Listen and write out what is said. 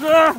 가자